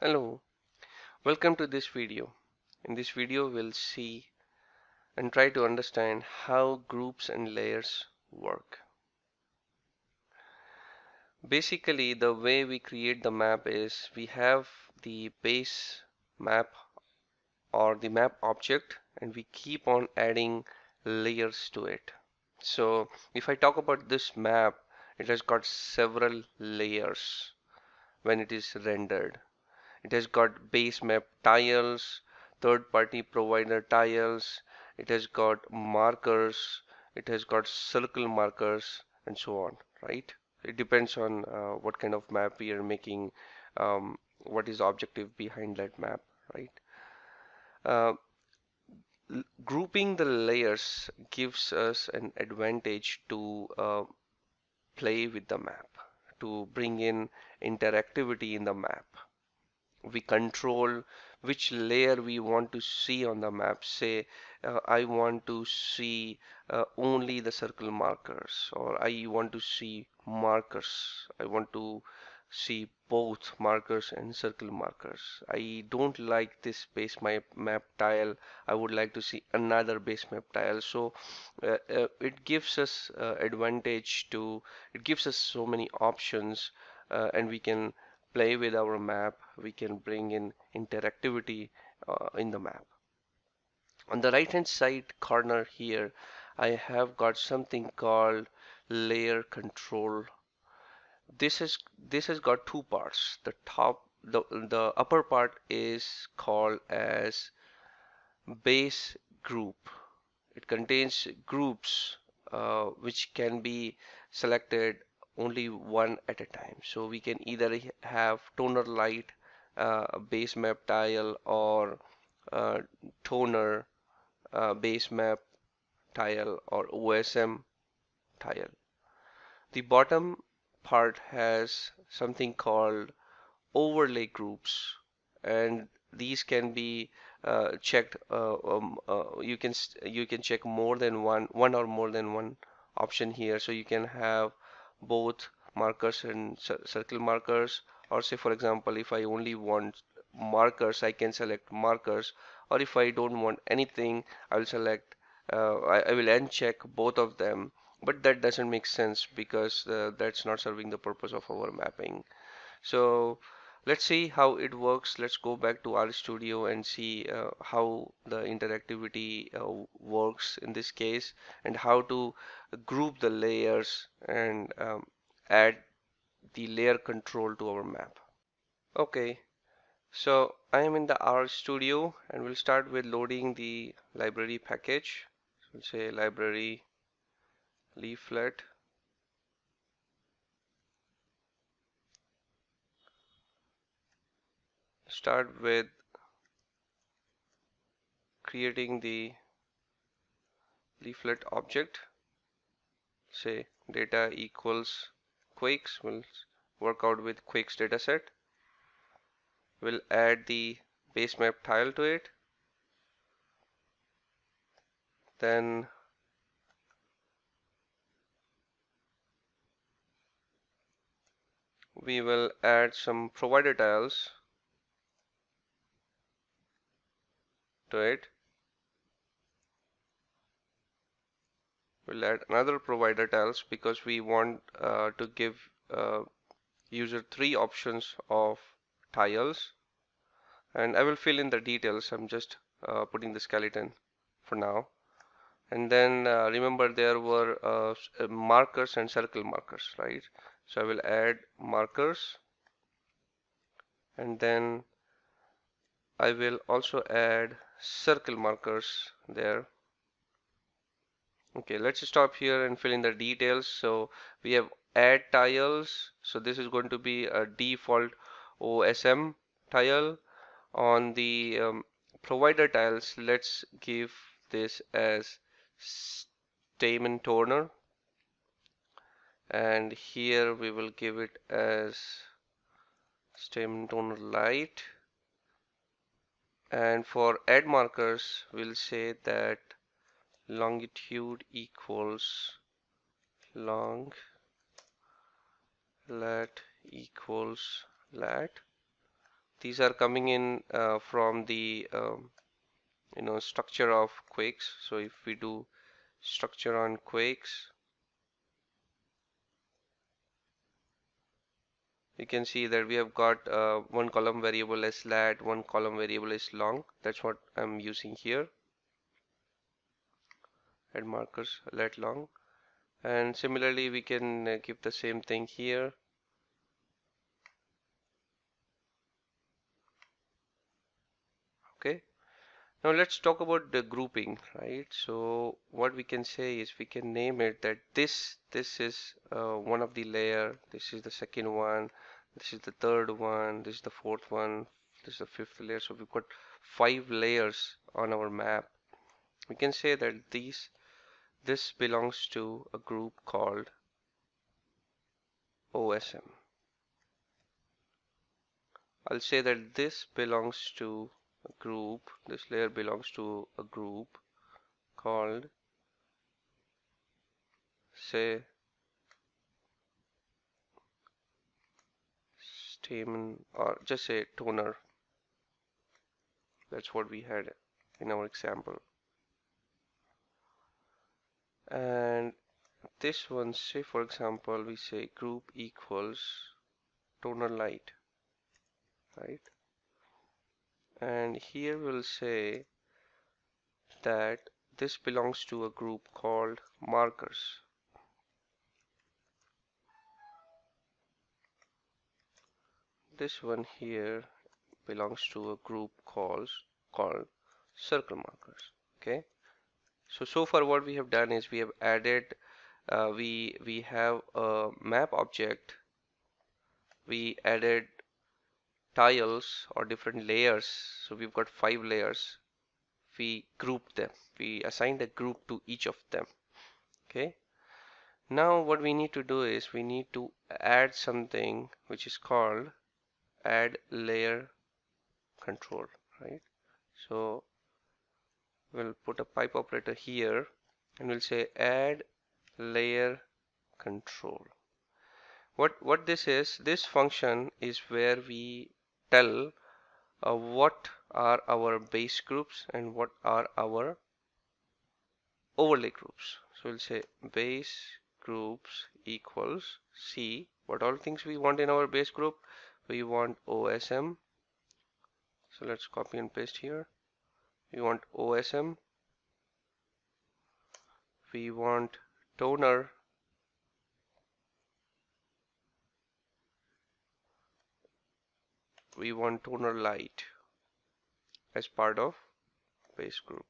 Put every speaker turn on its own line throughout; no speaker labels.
Hello, welcome to this video. In this video we'll see and try to understand how groups and layers work. Basically the way we create the map is we have the base map or the map object and we keep on adding layers to it. So if I talk about this map it has got several layers when it is rendered it has got base map tiles, third party provider tiles, it has got markers, it has got circle markers and so on, right? It depends on uh, what kind of map we are making, um, what is objective behind that map, right? Uh, grouping the layers gives us an advantage to uh, play with the map, to bring in interactivity in the map we control which layer we want to see on the map. Say uh, I want to see uh, only the circle markers or I want to see markers. I want to see both markers and circle markers. I don't like this base map, map tile. I would like to see another base map tile. So uh, uh it gives us uh, advantage to it gives us so many options uh, and we can play with our map, we can bring in interactivity uh, in the map. On the right hand side corner here, I have got something called layer control. This is this has got two parts. The top the the upper part is called as base group. It contains groups uh, which can be selected only one at a time. So we can either have toner light uh, base map tile or uh, toner uh, base map tile or OSM tile. The bottom part has something called overlay groups and these can be uh, checked uh, um, uh, you can you can check more than one one or more than one option here so you can have both markers and circle markers. Or say for example if I only want markers I can select markers. Or if I don't want anything I will select uh, I, I, will uncheck both of them. But that doesn't make sense because uh, that's not serving the purpose of our mapping. So let's see how it works. Let's go back to RStudio and see uh, how the interactivity uh, works in this case and how to group the layers and um, add the layer control to our map. Okay so I am in the RStudio and we'll start with loading the library package. So we'll say library leaflet start with creating the leaflet object. Say data equals quakes we'll work out with quakes dataset we'll add the base map tile to it. Then we will add some provider tiles to it. We'll add another provider tiles because we want uh, to give uh, user three options of tiles. And I will fill in the details. I'm just uh, putting the skeleton for now. And then uh, remember there were uh, uh, markers and circle markers right? So I will add markers. And then I will also add circle markers there. Okay let's stop here and fill in the details. So we have add tiles. So this is going to be a default OSM tile. On the um, provider tiles let's give this as stamen toner. And here we will give it as stamen toner light and for add markers we'll say that longitude equals long lat equals lat. These are coming in uh, from the um, you know structure of quakes. So if we do structure on quakes you can see that we have got uh, one column variable as lat one column variable is long. That's what I'm using here. Add markers lat long. And similarly we can uh, give the same thing here okay now let's talk about the grouping, right? So what we can say is we can name it that this this is uh, one of the layer, this is the second one, this is the third one, this is the fourth one, this is the fifth layer. So we've got five layers on our map. We can say that these this belongs to a group called OSM. I'll say that this belongs to group. This layer belongs to a group called say stamen or just say toner. That's what we had in our example. And this one say for example we say group equals toner light right and here we'll say that this belongs to a group called markers. This one here belongs to a group called called circle markers okay? So so far what we have done is we have added uh, we we have a map object we added tiles or different layers. So we've got five layers. We group them. We assign a group to each of them. Okay? Now what we need to do is we need to add something which is called add layer control right? So we'll put a pipe operator here and we'll say add layer control. What what this is this function is where we tell uh, what are our base groups and what are our overlay groups. So we'll say base groups equals C. What all things we want in our base group? We want OSM. So let's copy and paste here. We want OSM. We want toner we want toner light as part of base group.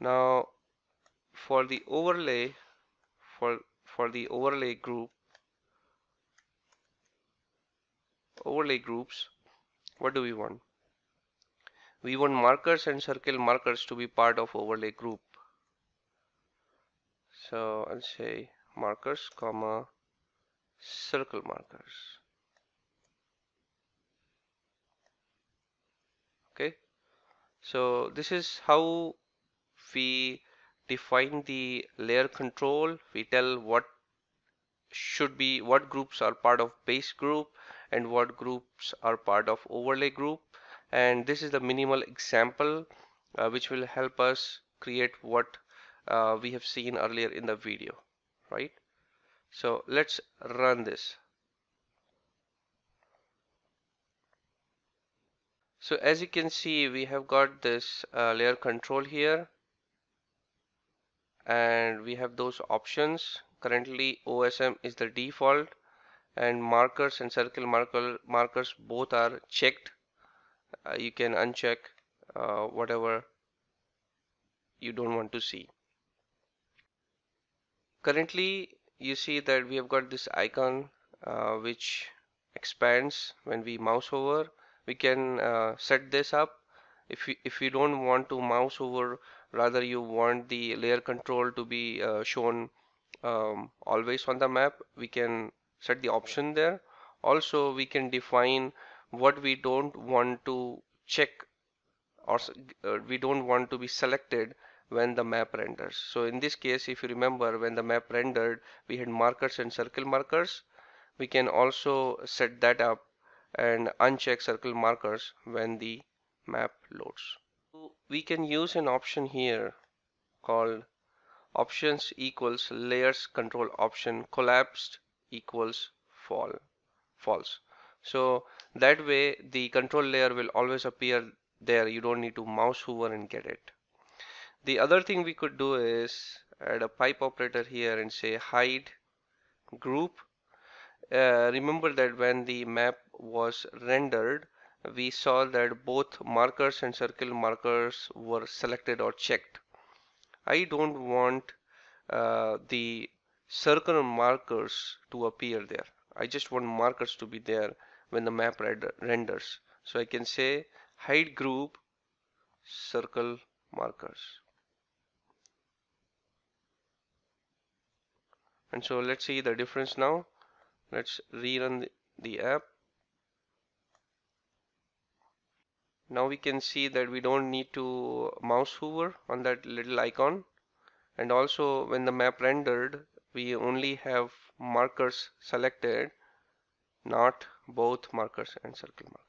Now for the overlay for for the overlay group overlay groups what do we want we want markers and circle markers to be part of overlay group so I'll say markers comma circle markers. Okay. So this is how we define the layer control. We tell what should be what groups are part of base group and what groups are part of overlay group. And this is the minimal example uh, which will help us create what uh, we have seen earlier in the video right so let's run this. So as you can see, we have got this uh, layer control here and we have those options. Currently OSM is the default and markers and circle marker markers both are checked. Uh, you can uncheck uh, whatever you don't want to see. Currently you see that we have got this icon uh, which expands when we mouse over. We can uh, set this up. If you, if you don't want to mouse over rather you want the layer control to be uh, shown um, always on the map we can set the option there. Also we can define what we don't want to check or uh, we don't want to be selected when the map renders. So in this case, if you remember when the map rendered, we had markers and circle markers. we can also set that up and uncheck circle markers when the map loads. We can use an option here called options equals layers control option collapsed equals fall false so that way the control layer will always appear there you don't need to mouse hover and get it the other thing we could do is add a pipe operator here and say hide group uh, remember that when the map was rendered we saw that both markers and circle markers were selected or checked I don't want uh, the circle markers to appear there. I just want markers to be there when the map renders. So I can say hide group circle markers. And so let's see the difference now. Let's rerun the, app. Now we can see that we don't need to mouse hover on that little icon. And also when the map rendered, we only have markers selected, not both markers and circle markers.